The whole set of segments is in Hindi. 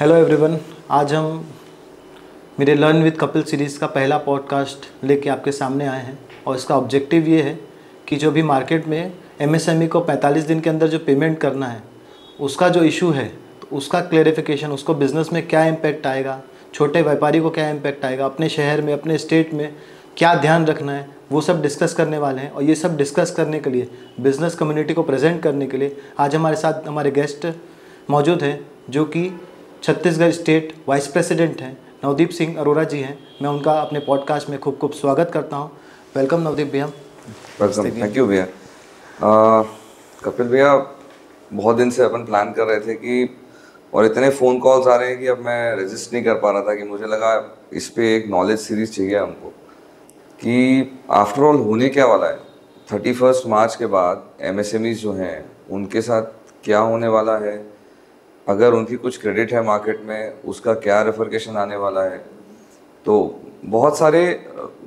हेलो एवरीवन आज हम मेरे लर्न विद कपिल सीरीज़ का पहला पॉडकास्ट लेके आपके सामने आए हैं और इसका ऑब्जेक्टिव ये है कि जो भी मार्केट में एमएसएमई को 45 दिन के अंदर जो पेमेंट करना है, उसका जो इशू है तो उसका क्लेरिफिकेशन उसको बिज़नेस में क्या इम्पैक्ट आएगा, छोटे व्यापारी को क्या इम्पैक्ट आएगा, अपने शहर में, अपने स्टेट में क्या ध्यान रखना है, वो सब डिस्कस करने वाले हैं। और ये सब डिस्कस करने के लिए बिज़नेस कम्युनिटी को प्रेजेंट करने के लिए आज हमारे साथ हमारे गेस्ट मौजूद हैं, जो कि छत्तीसगढ़ स्टेट वाइस प्रेसिडेंट हैं। नवदीप सिंह अरोरा जी हैं। मैं उनका अपने पॉडकास्ट में खूब खूब स्वागत करता हूँ। वेलकम नवदीप भैया। वेलकम। थैंक यू भैया। कपिल भैया बहुत दिन से अपन प्लान कर रहे थे कि और इतने फ़ोन कॉल्स आ रहे हैं कि अब मैं रजिस्ट नहीं कर पा रहा था कि मुझे लगा इस पर एक नॉलेज सीरीज़ चाहिए हमको कि आफ्टर ऑल होने क्या वाला है? थर्टी फ़र्स्ट मार्च के बाद एम जो हैं उनके साथ क्या होने वाला है? अगर उनकी कुछ क्रेडिट है मार्केट में, उसका क्या रेफरकेशन आने वाला है तो बहुत सारे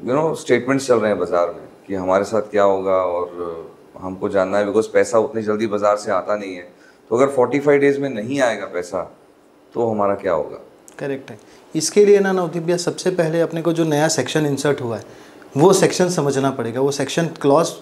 यू नो स्टेटमेंट्स चल रहे हैं बाज़ार में कि हमारे साथ क्या होगा और हमको जानना है बिकॉज़ पैसा उतनी जल्दी बाज़ार से आता नहीं है। तो अगर 45 डेज़ में नहीं आएगा पैसा तो हमारा क्या होगा? करेक्ट है। इसके लिए ना, नवदीप भैया, सबसे पहले अपने को जो नया सेक्शन इंसर्ट हुआ है, वो सेक्शन समझना पड़ेगा। वो section clause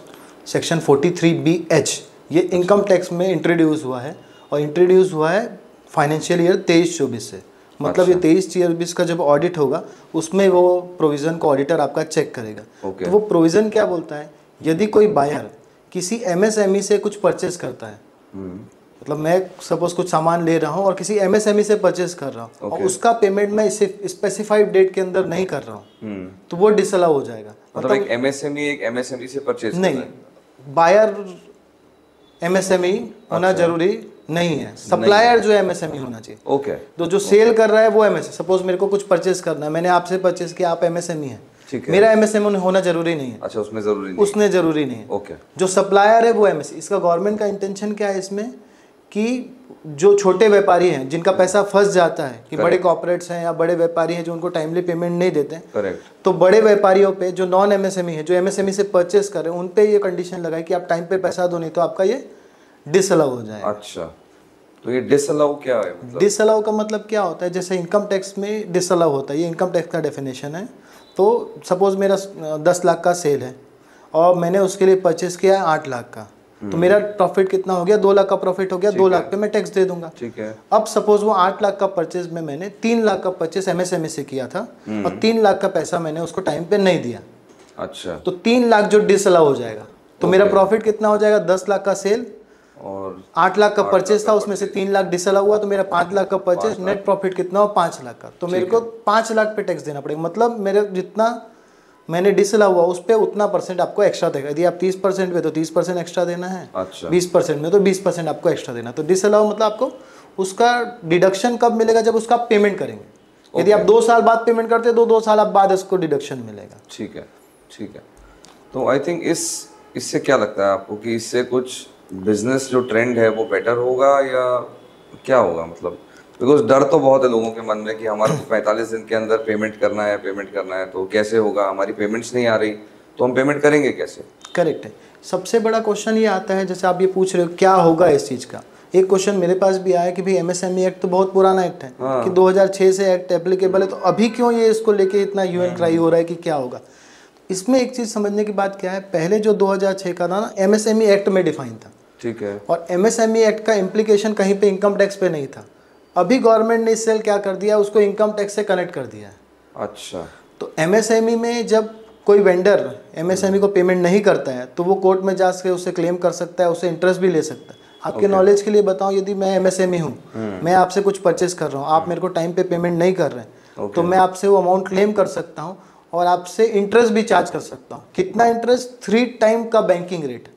section 43 B H ये इनकम टैक्स में इंट्रोड्यूस हुआ है और इंट्रोड्यूस हुआ है फाइनेंशियल ईयर तेईस चौबीस से मतलब अच्छा। ये तेईस चौबीस का जब ऑडिट होगा उसमें वो प्रोविज़न को ऑडिटर आपका चेक करेगा okay. तो वो प्रोविज़न क्या बोलता है यदि कोई बायर किसी एमएसएमई से कुछ परचेज करता है हम्म। मतलब मैं सपोज़ कुछ सामान ले रहा हूँ और किसी एमएसएमई से परचेज कर रहा हूँ Okay. और उसका पेमेंट मैं स्पेसिफाइड डेट के अंदर नहीं कर रहा हूँ हम्म। तो वो डिसअलाउ हो जाएगा मतलब एक एमएसएमई एक एमएसएमई से परचेज नहीं बायर एमएसएमई होना अच्छा। ज़रूरी नहीं है। सप्लायर जो है एमएसएमई होना चाहिए। ओके तो जो सेल कर रहा है वो एमएस सपोज़ मेरे को कुछ परचेज करना है। मैंने आपसे परचेज किया आप एमएसएमई है। ठीक है। मेरा एमएसएमई होना ज़रूरी नहीं है। अच्छा उसमें ज़रूरी नहीं उसने ज़रूरी नहीं है। ओके जो सप्लायर है वो एमएस इसका गवर्नमेंट का इंटेंशन क्या है इसमें? कि जो छोटे व्यापारी हैं जिनका पैसा फंस जाता है कि बड़े कॉर्पोरेट्स हैं या बड़े व्यापारी हैं जो उनको टाइमली पेमेंट नहीं देते। हैं करेक्ट तो बड़े व्यापारियों पे जो नॉन एमएसएमई है जो एमएसएमई से परचेस कर हैं उन पे ये कंडीशन लगाए कि आप टाइम पे पैसा दो नहीं तो आपका ये डिसअलाउ हो जाएगा। अच्छा तो ये डिसअलाउ क्या है मतलब? डिसअलाउ का मतलब क्या होता है? जैसे इनकम टैक्स में डिसअलाउ होता है ये इनकम टैक्स का डेफिनेशन है। तो सपोज़ मेरा दस लाख का सेल है और मैंने उसके लिए परचेस किया है आठ लाख का। तो मेरा प्रॉफिट कितना हो गया? दो लाख का प्रॉफिट हो गया दो लाख पे मैं टैक्स दे दूँगा। ठीक है। अब सपोज़ वो आठ लाख का परचेज में मैंने तीन लाख का परचेज एमएसएमई से किया था और तीन लाख का पैसा मैंने उसको टाइम पे नहीं दिया। अच्छा। तो तीन लाख जो डिसअलाउ हो जाएगा तो मेरा प्रॉफिट कितना हो जाएगा? दस लाख का सेल और आठ लाख का परचेज था उसमें से तीन लाख डिसअलाउ हुआ तो मेरा पाँच लाख का परचेज नेट प्रॉफिट कितना हो पाँच लाख का। तो मेरे को पाँच लाख पे टैक्स देना पड़ेगा। मतलब मेरे जितना मैंने डिसअलाउ हुआ उस पर उतना परसेंट आपको एक्स्ट्रा देगा। यदि आप तीस परसेंट पे तो तीस परसेंट एक्स्ट्रा देना है। अच्छा। बीस परसेंट में तो बीस परसेंट आपको एक्स्ट्रा देना तो डिसअलाउ मतलब आपको उसका डिडक्शन कब मिलेगा? जब उसका पेमेंट करेंगे। यदि आप दो साल बाद पेमेंट करते हैं तो दो साल आप बाद उसको डिडक्शन मिलेगा। ठीक है ठीक है। तो आई थिंक इस इससे क्या लगता है आपको कि इससे कुछ बिज़नेस जो ट्रेंड है वो बेटर होगा या क्या होगा मतलब? बिकॉज़ डर तो बहुत है लोगों के मन में कि हमारे को पैंतालीस दिन के अंदर पेमेंट करना है पेमेंट करना है तो कैसे होगा? हमारी पेमेंट्स नहीं आ रही तो हम पेमेंट करेंगे कैसे? करेक्ट है। सबसे बड़ा क्वेश्चन ये आता है जैसे आप ये पूछ रहे हो क्या होगा इस चीज़ का? एक क्वेश्चन मेरे पास भी आया कि भाई एमएसएमई एक्ट तो बहुत पुराना एक्ट है हाँ। कि 2006 से एक्ट एप्लीकेबल है तो अभी क्यों ये इसको लेके इतना यूएन ट्राई हो रहा है कि क्या होगा? इसमें एक चीज़ समझने की बात क्या है पहले जो 2006 का था ना एमएसएमई एक्ट में डिफाइन था। ठीक है। और एमएसएमई एक्ट का इम्प्लीकेशन कहीं पे इनकम टैक्स पे नहीं था। अभी गवर्नमेंट ने इस सेल क्या कर दिया उसको इनकम टैक्स से कनेक्ट कर दिया है। अच्छा। तो एमएसएमई में जब कोई वेंडर एमएसएमई को पेमेंट नहीं करता है तो वो कोर्ट में जा के उससे क्लेम कर सकता है उसे इंटरेस्ट भी ले सकता है। आपके नॉलेज के लिए बताऊँ यदि मैं एमएसएमई हूँ मैं आपसे कुछ परचेस कर रहा हूँ आप मेरे को टाइम पे पेमेंट नहीं कर रहे हैं तो मैं आपसे वो अमाउंट क्लेम कर सकता हूँ और आपसे इंटरेस्ट भी चार्ज कर सकता हूँ। कितना इंटरेस्ट थ्री टाइम का बैंकिंग रेट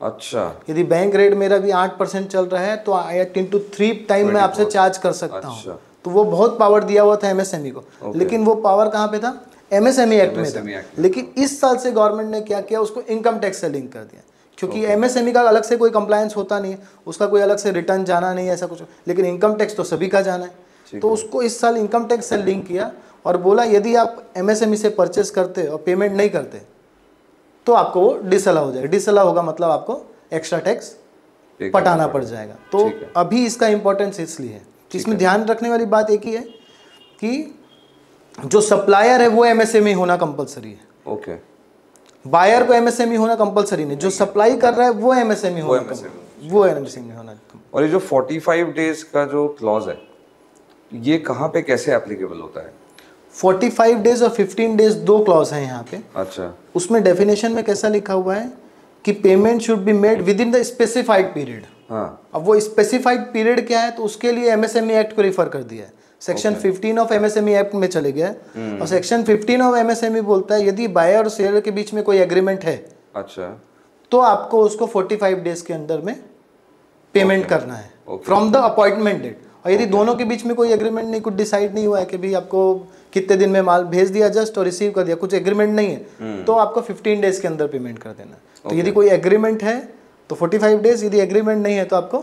अच्छा। यदि बैंक रेट मेरा भी आठ परसेंट चल रहा है तो एट इंटू थ्री टाइम मैं आपसे चार्ज कर सकता अच्छा। हूँ। तो वो बहुत पावर दिया हुआ था एमएसएमई को। लेकिन वो पावर कहाँ पे था? एमएसएमई एक्ट में था। लेकिन इस साल से गवर्नमेंट ने क्या किया? उसको इनकम टैक्स से लिंक कर दिया। क्योंकि एमएसएमई का अलग से कोई कंप्लायंस होता नहीं है। उसका कोई अलग से रिटर्न जाना नहीं है ऐसा कुछ। लेकिन इनकम टैक्स तो सभी का जाना है। तो उसको इस साल इनकम टैक्स से लिंक किया और बोला यदि आप एमएसएमई से परचेस करते और पेमेंट नहीं करते तो आपको वो डिसअलाउ हो जाएगा। डिसअलाउ होगा मतलब आपको एक्स्ट्रा टैक्स पटाना पड़ जाएगा। तो अभी इसका इम्पोर्टेंस इसलिए है इसमें ध्यान रखने वाली बात एक ही है कि जो सप्लायर है वो एमएसएमई होना कंपलसरी है। ओके बायर को एमएसएमई होना कंपलसरी नहीं। जो सप्लाई कर रहा है वो एमएसएमई होना वो एमएसएमई होना और ये जो 45 डेज़ का जो क्लॉज है ये कहाँ पे कैसे एप्लीकेबल होता है? 45 डेज़ और 15 डेज़ दो क्लॉज है यहाँ पे। अच्छा। उसमें डेफिनेशन में कैसा लिखा हुआ है कि payment should be made within the specified period हाँ। अब वो स्पेसिफाइड पीरियड क्या है तो उसके लिए एमएसएमई एक्ट को रिफर कर दिया है। सेक्शन 15 ऑफ़ एमएसएमई एक्ट में चले गया और सेक्शन 15 ऑफ़ एमएसएमई बोलता है यदि बायर और सेलर के बीच में कोई एग्रीमेंट है अच्छा। तो आपको उसको 45 डेज़ के अंदर में पेमेंट okay. करना है। फ्रॉम द अपॉइंटमेंट डेट और यदि okay. दोनों के बीच में कोई एग्रीमेंट नहीं कुछ डिसाइड नहीं हुआ है कि भाई आपको कितने दिन में माल भेज दिया जस्ट और रिसीव कर दिया कुछ एग्रीमेंट नहीं हम्म। है तो आपको 15 डेज़ के अंदर पेमेंट कर देना। तो यदि कोई एग्रीमेंट है तो 45 डेज़ यदि एग्रीमेंट नहीं है तो आपको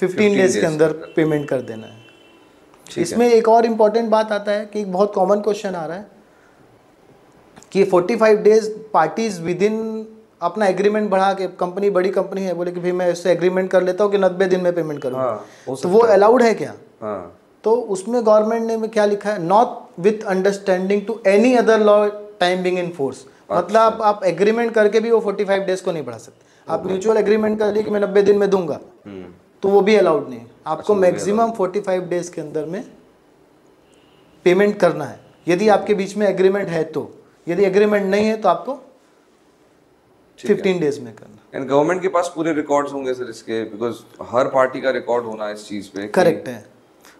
15 डेज़ के अंदर पेमेंट कर देना है। है। इसमें एक और इंपॉर्टेंट बात आता है कि एक बहुत कॉमन क्वेश्चन आ रहा है कि 45 डेज़ पार्टीज़ विद इन अपना एग्रीमेंट बढ़ा के कंपनी बड़ी कंपनी है बोले कि भाई मैं इससे एग्रीमेंट कर लेता हूँ कि नब्बे दिन में पेमेंट करूँगा। हाँ तो वो अलाउड है क्या? हाँ। तो उसमें गवर्नमेंट ने क्या लिखा है? Not with understanding to any other law time being in force मतलब आप, आप एग्रीमेंट करके भी वो 45 डेज़ को नहीं बढ़ा सकते। आप म्यूचुअल एग्रीमेंट कर लिए कि मैं नब्बे दिन में दूँगा हम्म। तो वो भी अलाउड नहीं है। आपको मैक्सिमम 45 डेज़ के अंदर में पेमेंट करना है। यदि आपके बीच में एग्रीमेंट है तो यदि एग्रीमेंट नहीं है तो आपको 15 डेज़ में करना। एंड गवर्नमेंट के पास पूरे रिकॉर्ड्स होंगे सर इसके बिकॉज़ हर पार्टी का रिकॉर्ड होना इस चीज़ पे करेक्ट है।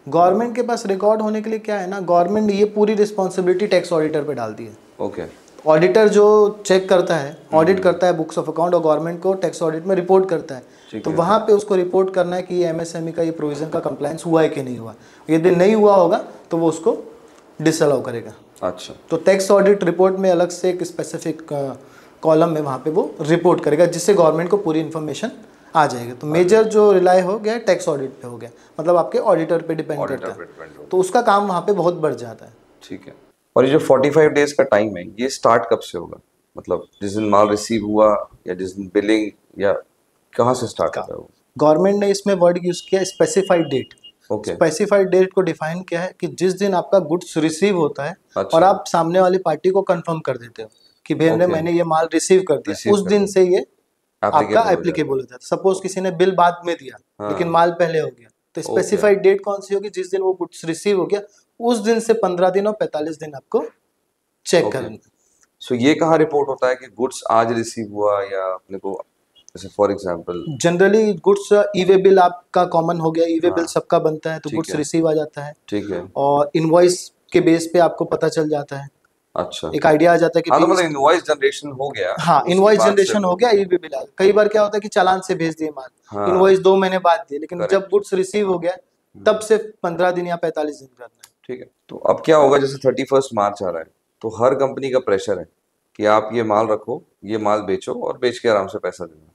गवर्नमेंट के पास रिकॉर्ड होने के लिए क्या है ना गवर्नमेंट ये पूरी रिस्पॉन्सिबिलिटी टैक्स ऑडिटर पे डाल दी है। ओके ऑडिटर जो चेक करता है ऑडिट करता है बुक्स ऑफ़ अकाउंट और गवर्नमेंट को टैक्स ऑडिट में रिपोर्ट करता है। तो वहाँ पे उसको रिपोर्ट करना है कि ये एमएसएमई का ये प्रोविज़न का कंप्लायंस हुआ है कि नहीं हुआ। यदि नहीं हुआ होगा तो वो उसको डिसअलाउ करेगा। अच्छा। तो टैक्स ऑडिट रिपोर्ट में अलग से एक स्पेसिफिक कॉलम में वहाँ पे वो रिपोर्ट करेगा जिससे गवर्नमेंट को पूरी इन्फॉर्मेशन आ जाएगा। तो मेजर जो रिलाई हो गया टैक्स ऑडिट पे हो गया। मतलब आपके ऑडिटर पे डिपेंड करता है। तो उसका काम वहाँ पे बहुत बढ़ जाता है। ठीक है। और ये जो 45 डेज़ का टाइम है ये स्टार्ट कब से होगा? मतलब जिस दिन माल रिसीव हुआ या जिस दिन बिलिंग या कहाँ से स्टार्ट होता है गवर्नमेंट ने इसमें वर्ड यूज़ किया स्पेसिफाइड डेट स्पेसिफाइड डेट को डिफाइन किया है कि जिस दिन आपका गुड्स रिसीव होता है अच्छा। और आप सामने वाली पार्टी को कंफर्म कर देते हो कि भैया Okay. मैंने ये माल रिसीव कर दिया। उस दिन से ये आपका एप्लीकेबल हो। जाता है। सपोज़ किसी ने बिल बाद में दिया हाँ। लेकिन माल पहले हो गया। तो स्पेसिफाइड डेट कौन सी होगी? जिस दिन वो गुड्स रिसीव हो गया उस दिन से पंद्रह दिन और पैंतालीस दिन आपको चेक. करना। सो ये कहाँ रिपोर्ट होता है कि गुड्स आज रिसीव हुआ या अपने को जैसे for example generally goods E way bill आपका कॉमन हो गया। ई वे बिल सबका बनता है तो हाँ। गुड्स रिसीव आ जाता है। ठीक है। और इनवॉइस के बेस पे आपको पता चल जाता है। अच्छा एक आइडिया आ जाता है कि हाँ तो मतलब इनवॉइस जनरेशन हो गया हाँ इनवॉइस जनरेशन हो गया ई वे बिल कई बार क्या होता है कि चालान से भेज दिए माल। हाँ। इनवॉइस दो महीने बाद दिए लेकिन जब गुड्स रिसीव हो गया तब से पंद्रह दिन या पैंतालीस दिन करना है। ठीक है तो अब क्या होगा जैसे थर्टी फ़र्स्ट मार्च आ रहा है तो हर कंपनी का प्रेशर है कि आप ये माल रखो ये माल बेचो और बेच के आराम से पैसा देना।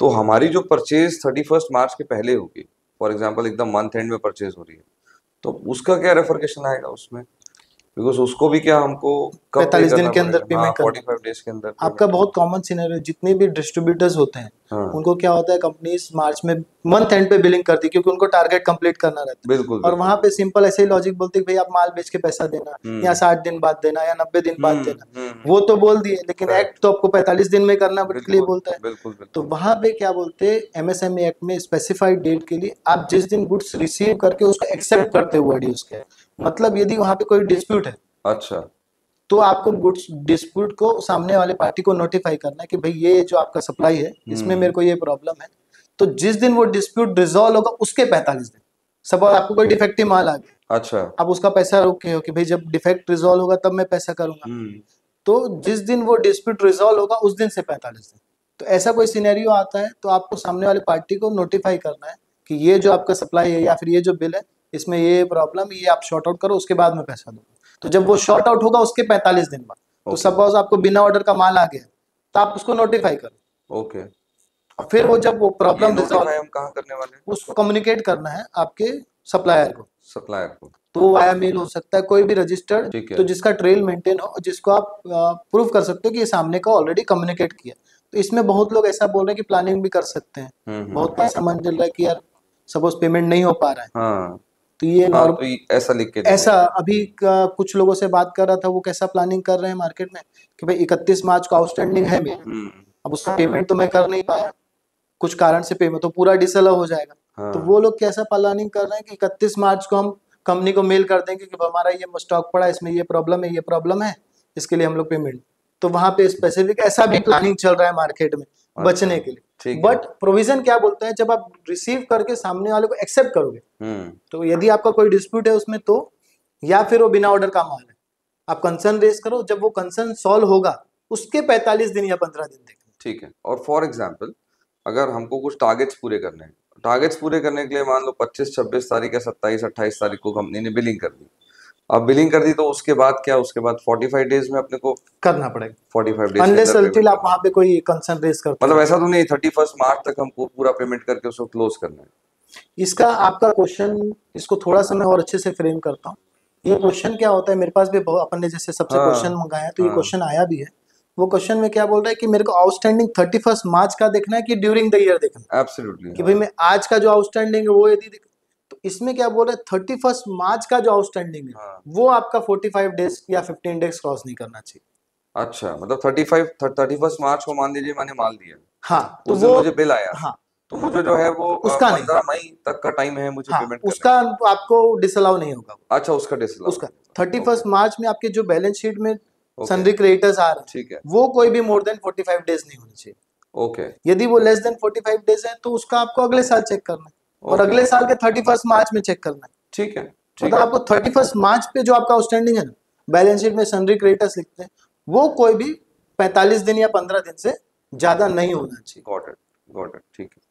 तो हमारी जो परचेज थर्टी फ़र्स्ट मार्च के पहले होगी फॉर एग्ज़ाम्पल एकदम मंथ एंड में परचेज हो रही है तो उसका क्या रेफरकेशन आएगा उसमें? बिकॉज़ उसको भी क्या हमको 45 दिन के अंदर करना। फोर्टी फाइव डेज़ के अंदर आपका बहुत कॉमन सिनेरियो जितने भी डिस्ट्रीब्यूटर्स होते हैं हाँ। उनको क्या होता है कंपनीज़ मार्च में मंथ एंड पे बिलिंग करती है क्योंकि उनको टारगेट कंप्लीट करना रहता है। बिल्कुल और वहाँ पे सिंपल ऐसे ही लॉजिक बोलते हैं भाई आप माल बेच के पैसा देना हम्म। या साठ दिन बाद देना या नब्बे दिन बाद हम्म, देना। हम्म, वो तो बोल दिए लेकिन एक्ट तो आपको पैंतालीस दिन में करना लिए बोलता है। तो वहाँ पे क्या बोलते हैं एमएसएमई एक्ट में स्पेसिफाइड डेट के लिए आप जिस दिन गुड्स रिसीव करके उसको एक्सेप्ट करते हुए है। मतलब यदि वहाँ पे कोई डिस्प्यूट है अच्छा। तो आपको गुड्स डिस्प्यूट को सामने वाले पार्टी को नोटिफाई करना है कि भाई ये जो आपका सप्लाई है इसमें हम्म। मेरे को ये प्रॉब्लम है। तो जिस दिन वो डिस्प्यूट रिजॉल्व होगा उसके 45 दिन। सपोज़ आपको कोई डिफेक्टिव माल आ गया। अच्छा। आप उसका पैसा रोके हो कि भाई जब डिफेक्ट रिजॉल्व होगा तब मैं पैसा करूँगा। हम्म। तो जिस दिन वो डिस्प्यूट रिजॉल्व होगा उस दिन से 45 दिन। तो ऐसा कोई सिनेरियो आता है तो आपको सामने वाली पार्टी को नोटिफाई करना है कि ये जो आपका सप्लाई है या फिर ये जो बिल है इसमें ये प्रॉब्लम ये आप शॉर्ट आउट करो उसके बाद में पैसा दो तो जब वो शॉर्ट आउट होगा उसके 45 दिन बाद। तो सपोज़ आपको बिना ऑर्डर का माल आ गया तो आप उसको नोटिफाई करो। ओके और फिर वो जब वो प्रॉब्लम रिजॉल्व हम कहाँ करने वाले उसको कम्युनिकेट करना है आपके सप्लायर को। सप्लायर को। तो वाया मेल हो सकता है कोई भी रजिस्टर्ड तो जिसका ट्रेल मेंटेन हो जिसको आप प्रूव कर सकते हो कि ये सामने का ऑलरेडी कम्युनिकेट किया। तो इसमें बहुत लोग ऐसा बोल रहे हैं कि प्लानिंग भी कर सकते हैं। हम्म हम्म, बहुत पैसा मन चल रहा है कि यार सपोज़ पेमेंट नहीं हो पा रहा है। हाँ। तो ये हाँ, तो ऐसा लिख के ऐसा अभी कुछ लोगों से बात कर रहा था वो कैसा प्लानिंग कर रहे हैं मार्केट में कि भाई इकतीस मार्च को आउटस्टैंडिंग है मेरा। हम्म, अब उसका पेमेंट तो मैं कर नहीं पाया। कुछ कारण से पेमेंट तो पूरा डिसअलाउ हो जाएगा। हाँ। तो वो लोग कैसा प्लानिंग कर रहे हैं कि इकतीस मार्च को हम कंपनी को मेल कर देंगे कि हमारा ये स्टॉक पड़ा है इसमें ये प्रॉब्लम है ये प्रॉब्लम है इसके लिए हम लोग पेमेंट तो वहाँ पे स्पेसिफिक ऐसा भी प्लानिंग चल रहा है मार्केट में बचने के लिए। बट प्रोविज़न क्या बोलता है? जब आप रिसीव करके सामने वाले को एक्सेप्ट करोगे हम्म। तो यदि आपका कोई डिस्प्यूट है उसमें तो या फिर वो बिना ऑर्डर का माल है। आप कंसर्न रेस करो जब वो कंसर्न सॉल्व होगा उसके 45 दिन या 15 दिन देखें ठीक है। और फॉर एग्ज़ाम्पल अगर हमको कुछ टारगेट्स पूरे करने हैं टारगेट्स पूरे करने के लिए मान लो 25 26 तारीख या 27 28 तारीख को कंपनी ने बिलिंग कर दी अब बिलिंग कर दी तो उसके बाद क्या? उसके बाद 45 डेज़ में अपने को करना पड़ेगा। 45 डेज़ अनलेस आप वहाँ पे कोई कंसर्न रेज करते मतलब ऐसा तो नहीं थर्टी फ़र्स्ट मार्च तक हमको पूरा पेमेंट करके उसको क्लोज करना है। इसका आपका क्वेश्चन इसको थोड़ा सा मैं और अच्छे से फ्रेम करता हूँ। ये क्वेश्चन क्या होता है? मेरे पास भी अपन ने जैसे सबसे हाँ, क्वेश्चन मंगाया तो ये हाँ। क्वेश्चन आया भी है। वो क्वेश्चन में क्या बोल रहा है कि मेरे को आउटस्टैंडिंग थर्टी फ़र्स्ट मार्च का देखना है कि ड्यूरिंग द ईयर देखना है? कि भाई मैं आज का जो आउटस्टैंडिंग है वो यदि इसमें क्या बोल रहे हैं? थर्टी फ़र्स्ट मार्च का जो आउटस्टैंडिंग है हाँ। वो आपका फोर्टी फाइव डेज़ या फिफ्टीन डेज़ क्रॉस नहीं करना चाहिए। अच्छा मतलब thirty five thirty first March को मान लीजिए मैंने माल दिया हाँ तो वो मुझे बिल आया। हाँ। तो मुझे जो है वो उसका नहीं। मई तक का टाइम है मुझे हाँ पेमेंट उसका आपको डिसअलाउ नहीं होगा अच्छा उसका डिसअलाउ उसका। थर्टी फ़र्स्ट मार्च में आपके जो बैलेंस शीट में. सनरी क्रेडिटर्स आ रहे हैं ठीक है। वो कोई भी more than forty five days नहीं होने चाहिए। ओके। यदि वो less than forty five days है तो उसका आपको अगले साल चेक करना है। और अगले साल के थर्टी फ़र्स्ट मार्च में चेक करना है। ठीक है ठीक मतलब है। आपको थर्टी फ़र्स्ट मार्च पे जो आपका आउटस्टैंडिंग है ना बैलेंस शीट में सनरी क्रेडिटर्स लिखते हैं वो कोई भी पैंतालीस दिन या पंद्रह दिन से ज़्यादा नहीं होना चाहिए। गॉट इट गॉट इट ठीक है।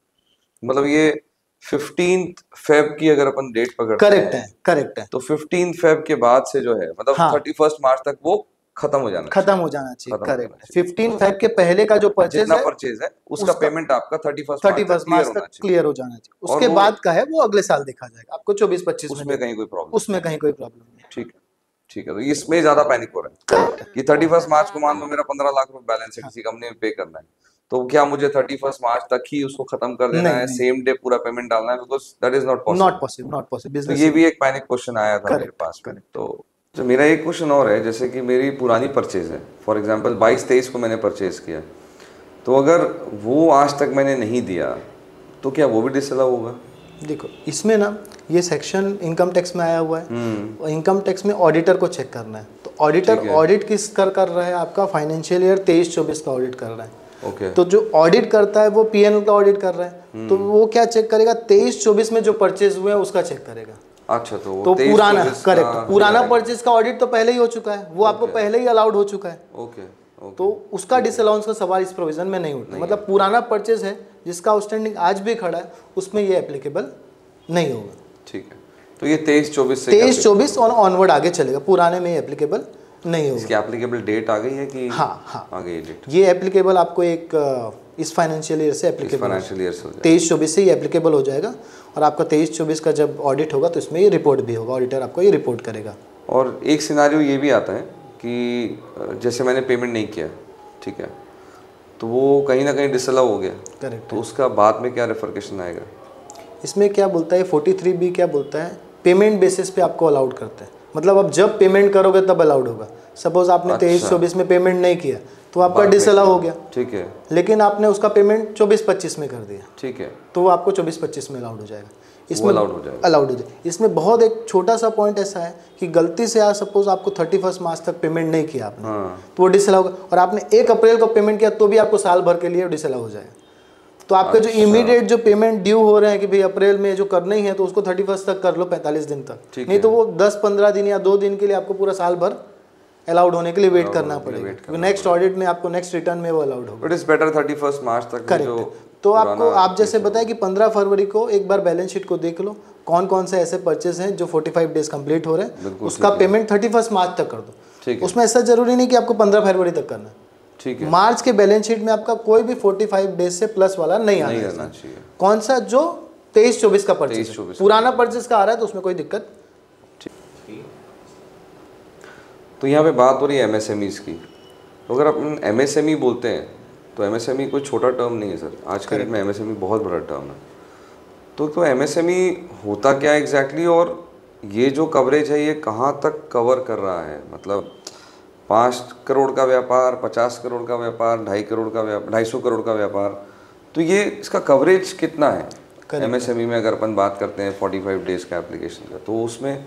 मतलब ये फिफ्टींथ फेब की अगर अपन डेट पकड़ करेक्ट है करेक्ट है। तो फिफ्टीन फेब के बाद से जो है मतलब हाँ। थर्टी फ़र्स्ट मार्च तक वो खत्म हो जाना खत्म हो जाना चाहिए करेक्ट फिफ्टीन फेब के पहले का जो परचेज है परचेज है उसका उसका- पेमेंट आपका thirty first thirty first March तक क्लियर हो जाना चाहिए। उसके बाद का है वो अगले साल देखा जाएगा। आपको चौबीस पच्चीस उसमें कहीं कोई प्रॉब्लम उसमें कहीं कोई प्रॉब्लम नहीं। ठीक है ठीक है तो इसमें ज़्यादा पैनिक हो रहा है। कि थर्टी फ़र्स्ट मार्च को मान लो मेरा पंद्रह लाख रुपए बैलेंस है किसी कंपनी में पे करना है। तो क्या मुझे थर्टी फ़र्स्ट मार्च तक ही उसको खत्म कर देना नहीं, है नहीं। सेम डे पूरा पेमेंट डालना है because that is not possible not possible not possible तो ये भी एक पैनिक क्वेश्चन आया था मेरे पास में। तो मेरा एक क्वेश्चन और है जैसे कि मेरी पुरानी परचेज है। फॉर एग्जांपल 22 23 को मैंने परचेज किया। तो अगर वो आज तक मैंने नहीं दिया तो क्या वो भी डिसअलाउ होगा? देखो इसमें ना ये सेक्शन इनकम टैक्स में आया हुआ है। हम्म। और इनकम टैक्स में ऑडिटर को चेक करना है। तो ऑडिटर ऑडिट किस कर कर रहा है? आपका फाइनेंशियल ईयर तेईस चौबीस का ऑडिट कर रहा है। ओके। तो जो ऑडिट करता है वो पीएनएल का ऑडिट कर रहा है। तो वो क्या चेक करेगा? तेईस चौबीस में जो परचेज हुए हैं उसका चेक करेगा। अच्छा तो तो पुराना करेक्ट पुराना परचेज का ऑडिट तो पहले ही हो चुका है। वो आपको पहले ही अलाउड हो चुका है। ओके ओके तो उसका डिसअलाउंस का सवाल इस प्रोविज़न में नहीं उठता। मतलब पुराना परचेज है जिसका आउटस्टैंडिंग आज भी खड़ा है उसमें ये एप्लीकेबल नहीं होगा। ठीक है। तो ये तेईस चौबीस से तेईस चौबीस और ऑनवर्ड आगे चलेगा। पुराने में एप्लीकेबल नहीं होगा। इसकी एप्लीकेबल डेट आ गई है कि हाँ हाँ। आ गई डेट ये एप्लीकेबल आपको एक इस फाइनेंशियल ईयर से एप्लीकेबल फाइनेंशियल ईयर से तेईस चौबीस से ये एप्लीकेबल हो जाएगा। और आपका तेईस चौबीस का जब ऑडिट होगा तो इसमें ये रिपोर्ट भी होगा ऑडिटर आपको ये रिपोर्ट करेगा। और एक सिनारी ये भी आता है कि जैसे मैंने पेमेंट नहीं किया ठीक है तो वो कहीं ना कहीं डिसअलाउ हो गया। करेक्ट तो उसका बाद में क्या रेफरकेशन आएगा? इसमें क्या बोलता है फोर्टी थ्री बी क्या बोलता है पेमेंट बेसिस पे आपको अलाउड करता है। मतलब अब जब पेमेंट करोगे तब अलाउड होगा। सपोज़ आपने तेईस अच्छा। चौबीस में पेमेंट नहीं किया तो आपका डिसअलाउ हो गया। ठीक है। लेकिन आपने उसका पेमेंट चौबीस पच्चीस में कर दिया। ठीक है। तो वो आपको चौबीस पच्चीस में अलाउड हो जाएगा। allowed हो जाएगा। अलाउड हो जाएगा। इसमें बहुत एक छोटा सा पॉइंट ऐसा है कि गलती से आज सपोज़ आपको थर्टी फ़र्स्ट मार्च तक पेमेंट नहीं किया आपने हाँ। तो वो डिसअलाउ और आपने एक अप्रैल को पेमेंट किया तो भी आपको साल भर के लिए डिसअलाउ हो जाएगा। तो आपके जो अच्छा। इमीडिएट जो पेमेंट ड्यू हो रहे हैं कि भाई अप्रैल में जो करना ही है तो उसको थर्टी फ़र्स्ट तक कर लो पैंतालीस दिन तक। नहीं तो वो दस पंद्रह दिन या दो दिन के लिए आपको पूरा साल भर अलाउड होने के लिए वेट करना पड़ेगा। नेक्स्ट ऑडिट में आपको नेक्स्ट रिटर्न में वो अलाउड होगा। But it's better thirty first March तक करेक्ट तो आपको आप जैसे बताया कि 15 फरवरी को एक बार बैलेंस शीट को देख लो कौन कौन से ऐसे परचेज हैं जो 45 डेज़ कंप्लीट हो रहे हैं उसका पेमेंट 31 मार्च तक कर दो। उसमें ऐसा ज़रूरी नहीं कि आपको 15 फरवरी तक करना है। ठीक है। मार्च के बैलेंस शीट में आपका कोई भी 45 डेज़ से प्लस वाला नहीं आना नहीं चाहिए। कौन सा जो तेईस चौबीस का परचेज 23 24 पुराना परचेज का आ रहा है तो उसमें कोई दिक्कत? तो यहाँ पे बात हो रही है एमएसएमईज की। तो अगर अपन एमएसएमई बोलते हैं तो एमएसएमई कोई छोटा टर्म नहीं है सर। आज के डेट में एमएसएमई बहुत बड़ा टर्म है। तो तो एमएसएमई होता क्या एग्जैक्टली और ये जो कवरेज है ये कहाँ तक कवर कर रहा है? मतलब पाँच करोड़ का व्यापार पचास करोड़ का व्यापार ढाई करोड़ का व्यापार ढाई सौ करोड़ का व्यापार तो ये इसका कवरेज कितना है? एम एस में अगर अपन बात करते हैं फोर्टी फाइव डेज़ का एप्लीकेशन का तो उसमें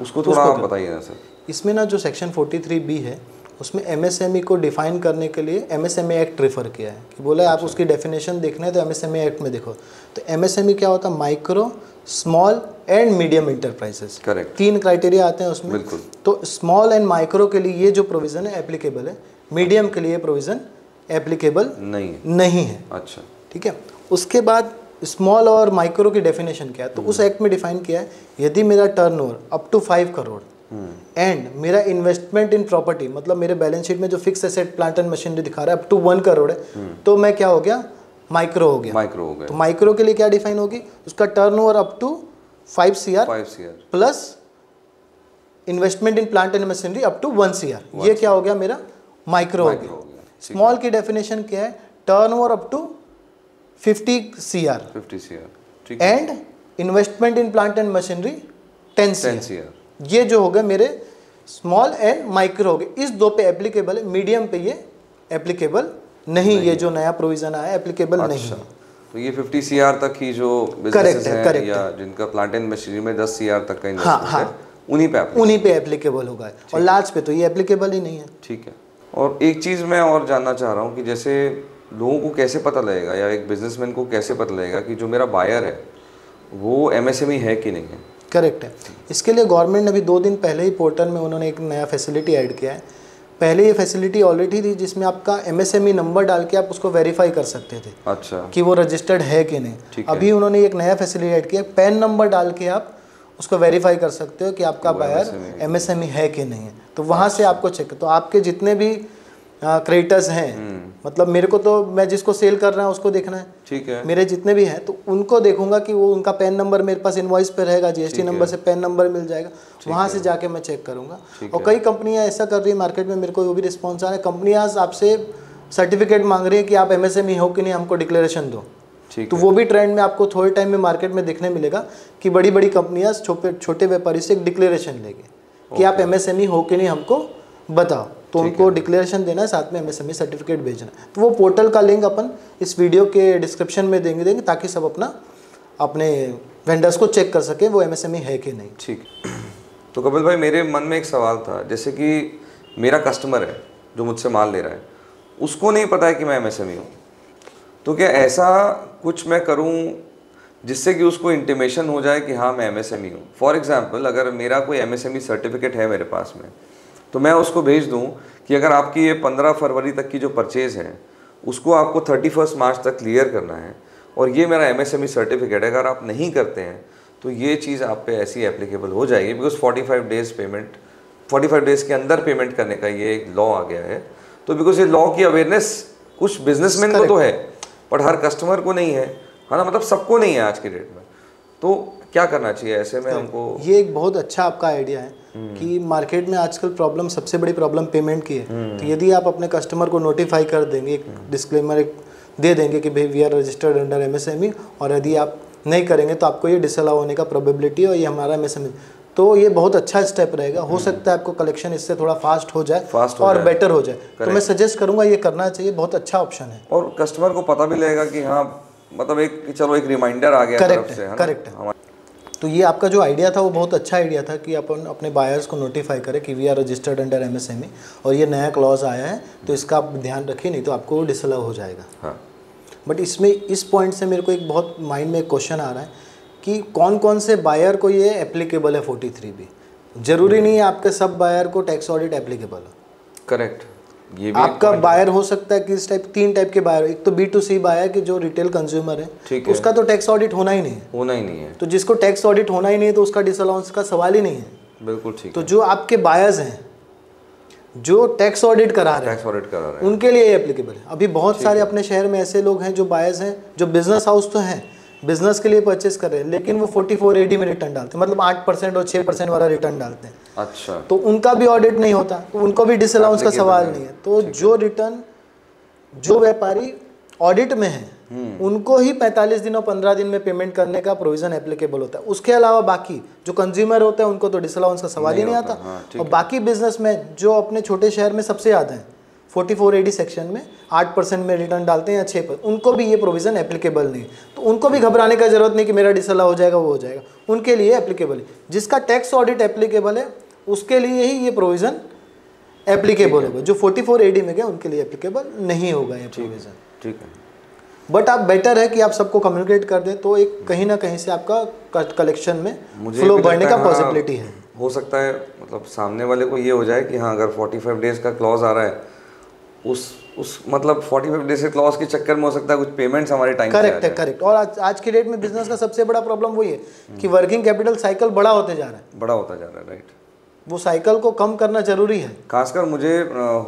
उसको थोड़ा आप बताइए ना सर। इसमें ना जो सेक्शन 43 बी है उसमें एमएसएमई को डिफाइन करने के लिए एमएसएमई एक्ट रेफर किया है। कि बोला आप उसकी डेफिनेशन देखना है तो एमएसएमई एक्ट में देखो। तो एमएसएमई क्या होता है? Micro small and medium enterprises correct तीन क्राइटेरिया आते हैं उसमें। बिल्कुल। तो स्मॉल एंड माइक्रो के लिए ये जो प्रोविज़न है एप्लीकेबल है। मीडियम के लिए प्रोविज़न एप्लीकेबल नहीं है। नहीं है। अच्छा। ठीक है? उसके बाद स्मॉल और माइक्रो की डेफिनेशन क्या है? तो उस एक्ट में डिफाइन किया है यदि मेरा turnover up to five crore and मेरा इन्वेस्टमेंट इन प्रॉपर्टी मतलब मेरे बैलेंस शीट में जो fix asset plant and machinery दिखा रहा है अप टू वन करोड़ है तो मैं क्या हो गया? माइक्रो हो गया। माइक्रो हो गया। तो माइक्रो के लिए क्या डिफाइन होगी? उसका turnover up to five C R plus investment in plant and machinery up to one C R ये क्या हो गया मेरा? माइक्रो हो गया। स्मॉल की डेफिनेशन क्या है? Turnover up to fifty C R fifty C R. And investment in plant and machinery ten C C ये जो हो गए मेरे स्मॉल एंड माइक्रो हो गए। इस दो पे एप्लीकेबल है मीडियम पे ये एप्लीकेबल नहीं, नहीं। ये जो नया प्रोविज़न आया एप्लीकेबल अच्छा। है तो ये 50 सी तक ही जो बिजनेसेस है, correct या जिनका प्लांट एंड मशीनरी में 10 सी तक का हाँ, इन्वेस्टमेंट हाँ। है उन्हीं पे उन्हीं पे एप्लीकेबल होगा। और लार्ज पे तो ये एप्लीकेबल ही नहीं है। ठीक है। और एक चीज़ मैं और जानना चाह रहा हूँ कि जैसे लोगों को कैसे पता लगेगा या एक बिजनेसमैन को कैसे पता लगेगा कि जो मेरा बायर है वो एमएसएमई है कि नहीं है? करेक्ट है। इसके लिए गवर्नमेंट ने अभी दो दिन पहले ही पोर्टल में उन्होंने एक नया फैसिलिटी ऐड किया है। पहले ये फैसिलिटी ऑलरेडी थी जिसमें आपका एमएसएमई नंबर डाल के आप उसको वेरीफाई कर सकते थे अच्छा। कि वो रजिस्टर्ड है कि नहीं। अभी उन्होंने एक नया फैसिलिटी ऐड किया पैन नंबर डाल के आप उसको वेरीफाई कर सकते हो कि आपका बायर एमएसएमई है कि नहीं है। तो वहाँ से आपको चेक तो आपके जितने भी क्रेडिटर्स हैं। हम्म। मतलब मेरे को तो मैं जिसको सेल कर रहा हूँ उसको देखना है। ठीक है। मेरे जितने भी हैं तो उनको देखूँगा कि वो उनका पैन नंबर मेरे पास इनवॉइस पे रहेगा जीएसटी नंबर से पैन नंबर मिल जाएगा। वहाँ से जाके मैं चेक करूँगा। और कई कंपनियाँ ऐसा कर रही है मार्केट में मेरे को वो भी रिस्पॉन्स आ रहा है। कंपनियाँ आपसे सर्टिफिकेट मांग रही है कि आप एमएसएमई हो कि नहीं हमको डिक्लेरेशन दो। तो वो भी ट्रेंड में आपको थोड़े टाइम में मार्केट में देखने मिलेगा कि बड़ी बड़ी कंपनियाँ छोटे छोटे व्यापारी से एक डिक्लेरेशन लेंगे कि आप एमएसएमई हो कि नहीं हमको बताओ। तो उनको डिक्लेरेशन देना है साथ में एमएसएमई सर्टिफिकेट भेजना। है तो वो पोर्टल का लिंक अपन इस वीडियो के डिस्क्रिप्शन में देंगे देंगे ताकि सब अपना अपने वेंडर्स को चेक कर सकें वो एमएसएमई है कि नहीं। ठीक। तो कपिल भाई मेरे मन में एक सवाल था जैसे कि मेरा कस्टमर है जो मुझसे माल ले रहा है उसको नहीं पता है कि मैं एम एस एमएसएमई हूँ। तो क्या ऐसा कुछ मैं करूँ जिससे कि उसको इंटीमेशन हो जाए कि हाँ मैं एम एस एम एमएसएमई हूँ? फॉर एग्ज़ाम्पल अगर मेरा कोई एम एस एमएसएमई सर्टिफिकेट है मेरे पास में तो मैं उसको भेज दूँ कि अगर आपकी ये पंद्रह फरवरी तक की जो परचेज़ है उसको आपको थर्टी फ़र्स्ट मार्च तक क्लियर करना है और ये मेरा M S M E certificate है अगर आप नहीं करते हैं तो ये चीज़ आप पे ऐसी एप्लीकेबल हो जाएगी बिकॉज़ 45 डेज़ पेमेंट 45 डेज़ के अंदर पेमेंट करने का ये एक लॉ आ गया है। तो बिकॉज़ ये लॉ की अवेयरनेस कुछ बिजनेसमैन को तो है बट हर कस्टमर को नहीं है। है ना मतलब सबको नहीं है आज की डेट में। तो क्या करना चाहिए? ऐसे में हमको ये एक बहुत अच्छा आपका आइडिया है कि मार्केट में आजकल प्रॉब्लम सबसे बड़ी प्रॉब्लम पेमेंट की है। तो यदि आप अपने कस्टमर को नोटिफाई कर देंगे एक डिस्क्लेमर एक दे देंगे कि भाई we are registered under MSME और यदि आप नहीं करेंगे तो आपको ये डिसअलाउ होने का प्रोबेबिलिटी और ये हमारा एमएसएमई तो ये बहुत अच्छा स्टेप रहेगा। हो सकता है आपको कलेक्शन इससे थोड़ा फास्ट हो जाए Fast हो और जाए। बेटर हो जाए। तो मैं सजेस्ट करूँगा ये करना चाहिए बहुत अच्छा ऑप्शन है। और कस्टमर को पता भी लगेगा कि हाँ मतलब एक चलो एक रिमाइंडर आ गया करेक्ट है, है। तो ये आपका जो आइडिया था वो बहुत अच्छा आइडिया था कि अपन अपने बायर्स को नोटिफाई करें कि we are registered under MSME और ये नया क्लॉज आया है तो इसका आप ध्यान रखिए नहीं तो आपको डिसअलाउ हो जाएगा। हाँ। बट इसमें इस पॉइंट से मेरे को एक बहुत माइंड में एक क्वेश्चन आ रहा है कि कौन कौन से बायर को ये एप्लीकेबल है फोर्टी थ्री बी ज़रूरी नहीं है आपके सब बायर को टैक्स ऑडिट एप्लीकेबल हो। करेक्ट ये भी आपका बायर हो। सकता है किस टाइप तीन टाइप के बायर एक तो बी टू सी बायर की जो रिटेल कंज्यूमर है। ठीक है। उसका तो टैक्स ऑडिट होना ही नहीं है। होना ही नहीं है। तो जिसको टैक्स ऑडिट होना ही नहीं है तो उसका डिसअलाउंस का सवाल ही नहीं है। बिल्कुल ठीक तो जो आपके बायर्स हैं जो टैक्स ऑडिट करा रहे हैं टैक्स ऑडिट करा रहे हैं। उनके लिए एप्लीकेबल है। अभी बहुत सारे अपने शहर में ऐसे लोग हैं जो बायर्स हैं जो बिज़नेस हाउस तो हैं बिज़नेस के लिए परचेस कर रहे हैं लेकिन वो 44 फोर एडी में रिटर्न डालते हैं। मतलब 8 परसेंट और 6 परसेंट वाला रिटर्न डालते हैं। अच्छा। तो उनका भी ऑडिट नहीं होता तो उनको भी डिसअलाउंस का सवाल नहीं है। तो जो रिटर्न जो व्यापारी ऑडिट में है उनको ही 45 दिन और 15 दिन में पेमेंट करने का प्रोविज़न एप्लीकेबल होता है। उसके अलावा बाकी जो कंज्यूमर होते हैं उनको तो डिसअलाउंस का सवाल ही नहीं आता। हाँ, और बाकी बिज़नेस में जो अपने छोटे शहर में सबसे ज़्यादा हैं फोर्टी फोर एडी सेक्शन में आठ परसेंट में रिटर्न डालते हैं या छः परसेंट उनको भी ये प्रोविज़न एप्लीकेबल नहीं। तो उनको भी घबराने का ज़रूरत नहीं कि मेरा डिसअला हो जाएगा वो हो जाएगा। उनके लिए एप्लीकेबल है। जिसका टैक्स ऑडिट एप्लीकेबल है उसके लिए ही ये प्रोविज़न एप्लीकेबल होगा। जो फोर्टी फोर एडी में गया उनके लिए एप्लीकेबल नहीं होगा ये प्रोविज़न ठीक है। बट आप बेटर है कि आप सबको कम्युनिकेट कर दें तो एक कहीं ना कहीं से आपका कलेक्शन में फ्लो बढ़ने का हाँ, पॉसिबिलिटी है। हो सकता है मतलब सामने वाले को ये हो जाए कि हाँ अगर 45 डेज़ का क्लॉज आ रहा है उस उस मतलब 45 डेज़ के क्लॉज के चक्कर में हो सकता है कुछ पेमेंट्स हमारे टाइम करेक्ट है करेक्ट और आज आज की डेट में बिज़नेस का सबसे बड़ा प्रॉब्लम वही है कि वर्किंग कैपिटल साइकिल बड़ा होते जा रहा है। बड़ा होता जा रहा है राइट वो साइकिल को कम करना ज़रूरी है। खासकर मुझे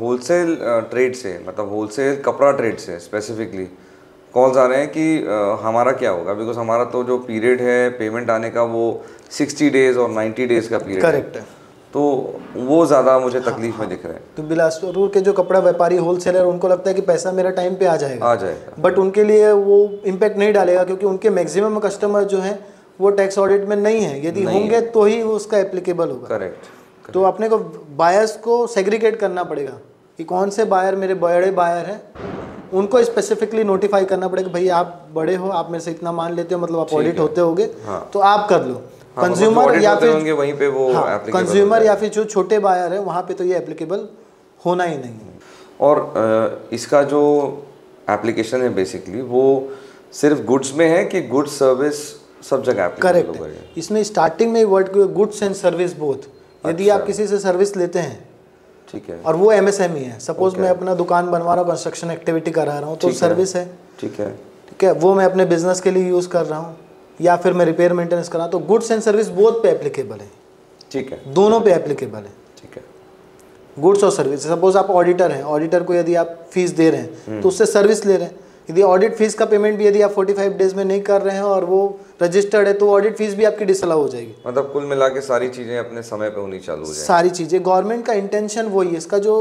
होलसेल ट्रेड से मतलब होलसेल कपड़ा ट्रेड से स्पेसिफिकली कॉल्स आ रहे हैं कि हमारा क्या होगा? बिकॉज़ हमारा तो जो पीरियड है पेमेंट आने का वो 60 डेज़ और 90 डेज़ का पीरियड करेक्ट है। तो वो ज़्यादा मुझे तकलीफ़ हाँ, में दिख रहा है। तो बिलासपुर के जो कपड़ा व्यापारी होलसेलर उनको लगता है कि पैसा मेरा टाइम पे आ जाएगा। आ जाएगा। बट उनके लिए वो इम्पैक्ट नहीं डालेगा क्योंकि उनके मैक्सिमम कस्टमर जो हैं वो टैक्स ऑडिट में नहीं है। यदि होंगे तो ही वो उसका एप्लीकेबल होगा। करेक्ट तो अपने को बायर्स को सेग्रीगेट करना पड़ेगा कि कौन से बायर मेरे बड़े बायर हैं। उनको स्पेसिफिकली नोटिफाई करना पड़ेगा भाई आप बड़े हो आप मेरे से इतना मान लेते हो मतलब आप ऑडिट होते होगे हाँ। तो आप कर लो। हाँ, कंज्यूमर या फिर वहीं पे वो हाँ, कंज्यूमर या फिर जो छोटे बायर है वहाँ पे तो ये एप्लीकेबल होना ही नहीं। है और इसका जो एप्लीकेशन है बेसिकली वो सिर्फ़ गुड्स में है कि गुड्स सर्विस सब जगह करेक्ट है। इसमें स्टार्टिंग में word goods and service both यदि अच्छा। आप किसी से सर्विस लेते हैं ठीक है। और वो एमएसएमई है सपोज़ मैं अपना दुकान बनवा रहा हूँ कंस्ट्रक्शन एक्टिविटी करा रहा हूँ तो सर्विस है। ठीक है। ठीक है? वो मैं अपने बिज़नेस के लिए यूज़ कर रहा हूँ। या फिर मैं रिपेयर मेंटेनेंस कर तो गुड्स एंड सर्विस बोथ पे एप्लीकेबल है। ठीक है। दोनों पे एप्लीकेबल है। ठीक है। गुड्स और सर्विस सपोज़ आप ऑडिटर हैं ऑडिटर को यदि आप फ़ीस दे रहे हैं तो उससे सर्विस ले रहे हैं। यदि ऑडिट फ़ीस का पेमेंट भी यदि आप 45 डेज़ में नहीं कर रहे हैं और वो रजिस्टर्ड है तो ऑडिट फ़ीस भी आपकी डिसअलाउ हो जाएगी। मतलब कुल मिला के सारी चीज़ें अपने समय पे होनी चालू हो सारी चीज़ें गवर्नमेंट का इंटेंशन वही है इसका जो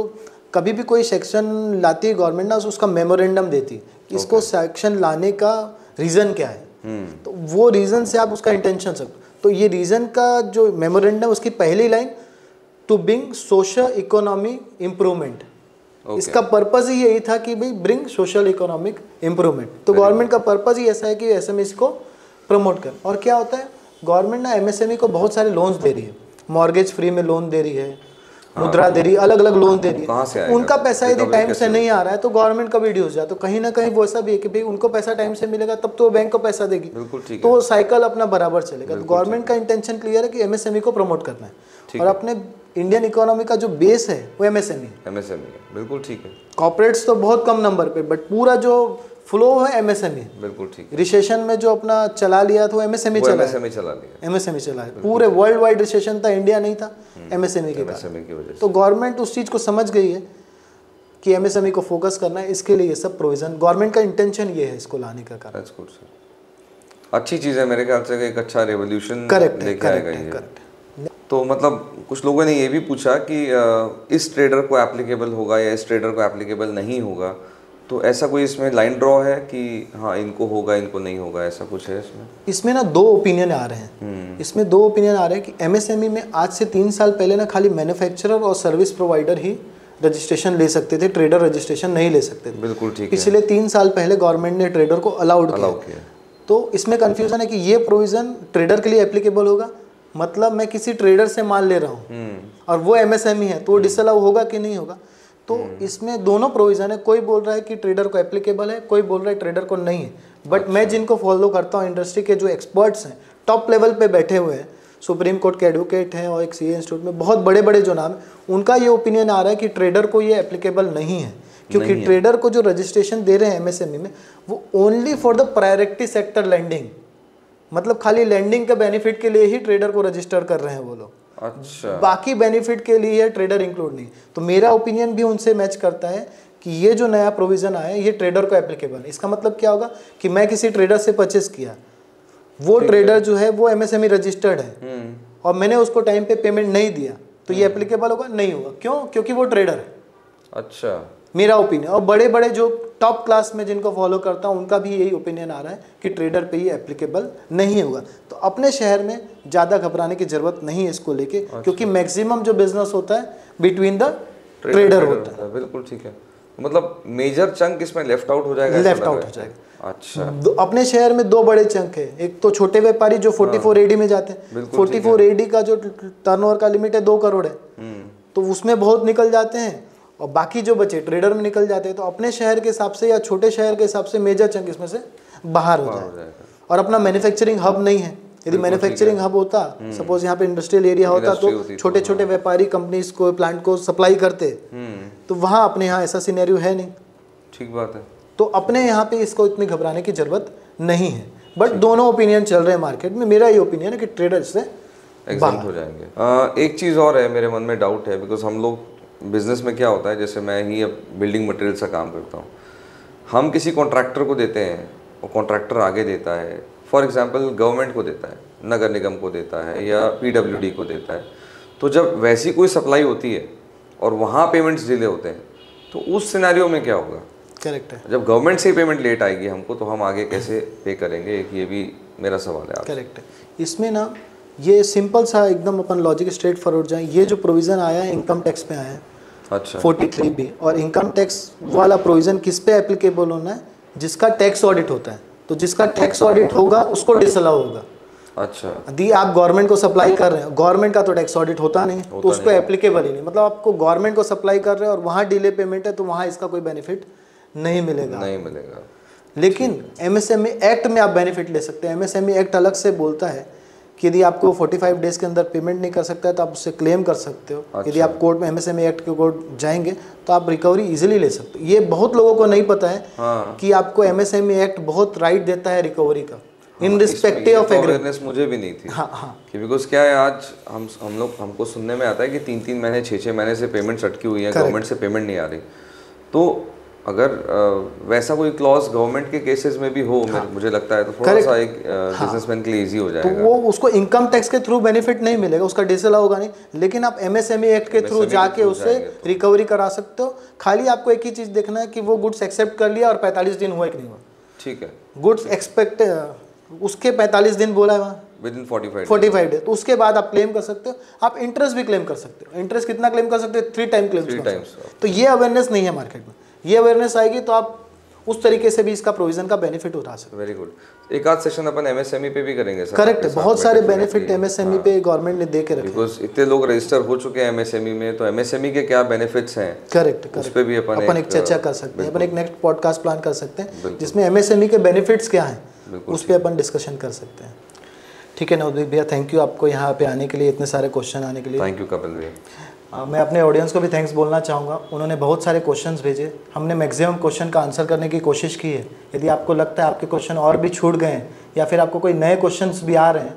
कभी भी कोई सेक्शन लाती है गवर्नमेंट ना उसका मेमोरेंडम देती है इसको सेक्शन लाने का रीज़न क्या है। तो वो रीज़न से आप उसका इंटेंशन सब तो ये रीज़न का जो मेमोरेंडम उसकी पहली line to bring social economy improvement इसका पर्पज ही यही था कि भाई ब्रिंग सोशल इकोनॉमिक इम्प्रूवमेंट तो गवर्नमेंट का पर्पज ही ऐसा है कि एस को प्रमोट कर। और क्या होता है? गवर्नमेंट ना एमएसएमई को बहुत सारे लोन्स दे रही है। मॉर्गेज फ्री में लोन दे रही है। मुद्रा दे रही है अलग अलग लोन दे रही कहाँ से है उनका पैसा यदि टाइम से नहीं आ रहा है तो गवर्नमेंट का भी ड्यूज जाए। तो कहीं ना कहीं वो ऐसा भी है कि भाई उनको पैसा टाइम से मिलेगा तब तो बैंक को पैसा देगी। बिल्कुल ठीक तो साइकिल अपना बराबर चलेगा। तो गवर्नमेंट का इंटेंशन क्लियर है कि एमएसएमई को प्रमोट करना है। और अपने इंडियन इकोनॉमी का जो बेस है वो एमएसएमई एमएसएमई बिल्कुल ठीक है। कॉर्पोरेट्स तो बहुत कम नंबर पे बट पूरा जो फ्लो है एमएसएमई बिल्कुल ठीक है। रिसेशन में जो अपना चला लिया था वो एमएसएमई वो चला एमएसएमई चला लिया। एमएसएमई चला है। पूरे वर्ल्ड वाइड रिसेशन था इंडिया नहीं था एमएसएमई के कारण एमएसएमई की वजह तो गवर्नमेंट उस चीज़ को समझ गई है कि एमएसएमई को फोकस करना है इसके लिए ये सब प्रोविज़न गवर्नमेंट का इंटेंशन ये है इसको लाने का कारण गुड सर अच्छी चीज़ है मेरे ख्याल से एक अच्छा रेवोल्यूशन करेक्ट है लेके आएगा करेक्ट ये करेक्ट तो मतलब कुछ लोगों ने ये भी पूछा कि इस ट्रेडर को एप्लीकेबल होगा या इस ट्रेडर को एप्लीकेबल नहीं होगा? तो ऐसा कोई इसमें लाइन ड्रॉ है कि हाँ इनको होगा इनको नहीं होगा ऐसा कुछ है इसमें? इसमें ना दो ओपिनियन आ रहे हैं। इसमें दो ओपिनियन आ रहे हैं कि एमएसएमई में आज से तीन साल पहले ना खाली मैन्युफैक्चरर और सर्विस प्रोवाइडर ही रजिस्ट्रेशन ले सकते थे ट्रेडर रजिस्ट्रेशन नहीं ले सकते थे। बिल्कुल ठीक है। पिछले तीन साल पहले गवर्नमेंट ने ट्रेडर को अलाउड अलाउ किया किया। तो इसमें कन्फ्यूज़न है कि ये प्रोविज़न ट्रेडर के लिए एप्लीकेबल होगा। मतलब मैं किसी ट्रेडर से माल ले रहा हूँ और वो एमएसएमई है तो वो डिसअलाउ होगा कि नहीं होगा? तो इसमें दोनों प्रोविज़न है। कोई बोल रहा है कि ट्रेडर को एप्लीकेबल है कोई बोल रहा है ट्रेडर को नहीं है। बट अच्छा। मैं जिनको फॉलो करता हूँ इंडस्ट्री के जो एक्सपर्ट्स हैं टॉप लेवल पे बैठे हुए हैं सुप्रीम कोर्ट के एडवोकेट हैं और एक सी इंस्टीट्यूट में बहुत बड़े बड़े जो नाम हैं उनका ये ओपिनियन आ रहा है कि ट्रेडर को ये एप्लीकेबल नहीं है। क्योंकि ट्रेडर को जो रजिस्ट्रेशन दे रहे हैं एमएसएमई में वो only for the priority sector lending मतलब खाली लैंडिंग के बेनिफिट के लिए ही ट्रेडर को रजिस्टर कर रहे हैं वो लोग। अच्छा। बाकी बेनिफिट के लिए ट्रेडर इंक्लूड नहीं। तो मेरा ओपिनियन भी उनसे मैच करता है कि ये जो नया प्रोविज़न आया है ये ट्रेडर को एप्लीकेबल है। इसका मतलब क्या होगा कि मैं किसी ट्रेडर से परचेस किया। वो ट्रेडर जो है वो एमएसएमई रजिस्टर्ड है। और मैंने उसको टाइम पे पेमेंट नहीं दिया। तो ये एप्लीकेबल होगा? नहीं होगा। क्यों? क्योंकि वो ट्रेडर है। अच्छा। मेरा ओपिनियन और बड़े बड़े जो टॉप क्लास में जिनको फॉलो करता हूँ उनका भी यही ओपिनियन आ रहा है कि ट्रेडर पे ही एप्लीकेबल नहीं होगा। तो अपने शहर में ज़्यादा घबराने की ज़रूरत नहीं है इसको लेके अच्छा। क्योंकि मैक्सिमम जो बिज़नेस होता है बिटवीन द ट्रेडर होता है। बिल्कुल ठीक है। मतलब मेजर चंक इसमें लेफ़्ट आउट हो जाएगा लेफ़्ट आउट हो जाएगा। अच्छा। अपने शहर में दो बड़े चंक है। एक तो छोटे व्यापारी जो 44 एडी में जाते हैं। हाँ। बिल्कुल 44 एडी का जो टर्नओवर का लिमिट है दो करोड़ है। हम्म। तो उसमें बहुत निकल जाते हैं। और बाकी जो बचे ट्रेडर में निकल जाते हैं तो अपने शहर के हिसाब से या छोटे शहर के हिसाब से मेजर चंक इसमें से बाहर हो हो जाए। और अपना मैन्युफैक्चरिंग हब नहीं है। यदि मैन्युफैक्चरिंग हब होता सपोज़ यहाँ पे इंडस्ट्रियल एरिया होता हम्म। Industry होती तो तो, छोटे छोटे व्यापारी कंपनीज़ को प्लांट को सप्लाई करते। हम्म। तो वहाँ अपने यहाँ ऐसा सिनेरियो है नहीं। ठीक बात है। तो अपने यहाँ पे इसको इतनी घबराने की ज़रूरत नहीं है। बट दोनों ओपिनियन चल रहे हैं मार्केट में। मेरा ये ओपिनियन है कि ट्रेडर से एग्ज़ाम हो जाएँगे। अ, एक चीज़ और है मेरे मन में डाउट है बिकॉज़ हम लोग बिज़नेस में क्या होता है जैसे मैं ही अब बिल्डिंग मटेरियल का काम करता हूँ। हम किसी कॉन्ट्रैक्टर को देते हैं और कॉन्ट्रैक्टर आगे देता है। फॉर एग्जांपल गवर्नमेंट को देता है नगर निगम को देता है या पीडब्ल्यूडी को देता है। तो जब वैसी कोई सप्लाई होती है और वहाँ पेमेंट्स डिले होते हैं तो उस सिनेरियो में क्या होगा? करेक्ट है। जब गवर्नमेंट से ही पेमेंट लेट आएगी हमको तो हम आगे कैसे पे करेंगे? ये भी मेरा सवाल है करेक्ट है। इसमें ना ये सिंपल सा एकदम अपन लॉजिक स्ट्रेट फॉरवर्ड जाए। ये जो प्रोविज़न आया है इनकम टैक्स पे आया है अच्छा। 43 बी और इनकम टैक्स वाला प्रोविज़न किस पे एप्लीकेबल होना है? जिसका टैक्स ऑडिट होता है। तो जिसका टैक्स ऑडिट होगा उसको डिसअलाउ होगा। अच्छा। यदि आप गवर्नमेंट को सप्लाई कर रहे हैं गवर्नमेंट का तो टैक्स ऑडिट होता नहीं होता तो उसको एप्लीकेबल ही नहीं। मतलब आपको गवर्नमेंट को सप्लाई कर रहे हैं और वहाँ डिले पेमेंट है तो वहाँ इसका कोई बेनिफिट नहीं मिलेगा। नहीं मिलेगा। लेकिन एमएसएमई एक्ट में आप बेनिफिट ले सकते हैं। एमएसएमई एक्ट अलग से बोलता है कि यदि आपको 45 डेज़ के अंदर पेमेंट नहीं कर सकता है तो आप उससे क्लेम कर सकते हो। यदि आप कोर्ट में एमएसएमई एक्ट के कोर्ट जाएँगे तो आप रिकवरी इजीली ले सकते हो। ये बहुत लोगों को नहीं पता है हाँ। कि आपको एमएसएमई एक्ट बहुत राइट देता है रिकवरी का इन रिस्पेक्टिव ऑफ़ अवेयरनेस मुझे भी नहीं थी। हाँ हाँ। कि बिकॉज़ क्या है आज हम हम लोग हमको सुनने में आता है कि तीन तीन महीने छः छः महीने से पेमेंट अटकी हुई है गवर्नमेंट से पेमेंट नहीं आ रही। तो अगर अ, वैसा कोई क्लॉज गवर्नमेंट के केसेस में भी हो मेरे- मुझे लगता है तो थोड़ा Correct. सा एक बिजनेसमैन हाँ, के लिए इजी हो जाएगा। तो वो उसको इनकम टैक्स के थ्रू बेनिफिट नहीं मिलेगा उसका डिसला होगा नहीं। लेकिन आप एमएसएमई एक्ट के थ्रू जाके through उससे तो। रिकवरी करा सकते हो। खाली आपको एक ही चीज़ देखना है कि वो गुड्स एक्सेप्ट कर लिया और 45 दिन हुआ कि नहीं हुआ। ठीक है। गुड्स एक्सपेक्ट उसके 45 दिन बोला है वहाँ। Within forty five forty five तो उसके बाद आप क्लेम कर सकते हो। आप इंटरेस्ट भी क्लेम कर सकते हो। इंटरेस्ट कितना क्लेम कर सकते हो? थ्री टाइम क्लेम सकते हो। तो ये अवेयरनेस नहीं है मार्केट में। ये अवेयरनेस आएगी तो आप उस तरीके से भी इसका प्रोविज़न का बेनिफिट उठा सकते वेरी गुड एक आध सेशन अपन एमएसएमई पे भी करेंगे सर। करेक्ट बहुत सारे बेनिफिट एमएसएमई पे गवर्नमेंट ने दे के रखे बिकॉज़ इतने लोग रजिस्टर हो चुके हैं एमएसएमई में तो एमएसएमई के क्या बेनिफिट्स हैं? करेक्ट उस करेक्ट पे भी अपन अपन एक चर्चा कर सकते हैं। अपन एक नेक्स्ट पॉडकास्ट प्लान कर सकते हैं जिसमें एमएसएमई के बेनिफिट्स क्या हैं उस पर अपन डिस्कशन कर सकते हैं। ठीक है नवदीप भैया थैंक यू आपको यहाँ पे आने के लिए इतने सारे क्वेश्चन आने के लिए। थैंक यू कपिल भैया। मैं अपने ऑडियंस को भी थैंक्स बोलना चाहूँगा। उन्होंने बहुत सारे क्वेश्चंस भेजे। हमने मैक्सिमम क्वेश्चन का आंसर करने की कोशिश की है। यदि आपको लगता है आपके क्वेश्चन और भी छूट गए हैं, या फिर आपको कोई नए क्वेश्चंस भी आ रहे हैं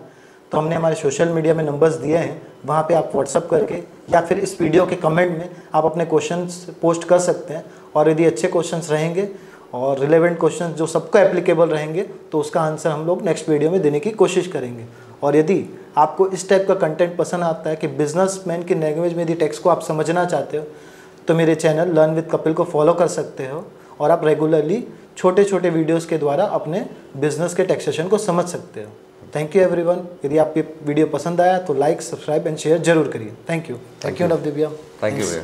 तो हमने हमारे सोशल मीडिया में नंबर्स दिए हैं। वहाँ पे आप व्हाट्सअप करके, या फिर इस वीडियो के कमेंट में आप अपने क्वेश्चंस पोस्ट कर सकते हैं। और यदि अच्छे क्वेश्चंस रहेंगे, और रिलेवेंट क्वेश्चन जो सबको एप्लीकेबल रहेंगे तो उसका आंसर हम लोग नेक्स्ट वीडियो में देने की कोशिश करेंगे। और यदि आपको इस टाइप का कंटेंट पसंद आता है कि बिज़नेस मैन की लैंग्वेज में यदि टेक्स्ट को आप समझना चाहते हो तो मेरे चैनल लर्न विद कपिल को फॉलो कर सकते हो और आप रेगुलरली छोटे छोटे वीडियोस के द्वारा अपने बिज़नेस के टैक्सेशन को समझ सकते हो। थैंक यू एवरीवन यदि आपकी वीडियो पसंद आया तो लाइक सब्सक्राइब एंड शेयर ज़रूर करिए। Thank you thank you Navdeep भैया। थैंक यू भैया।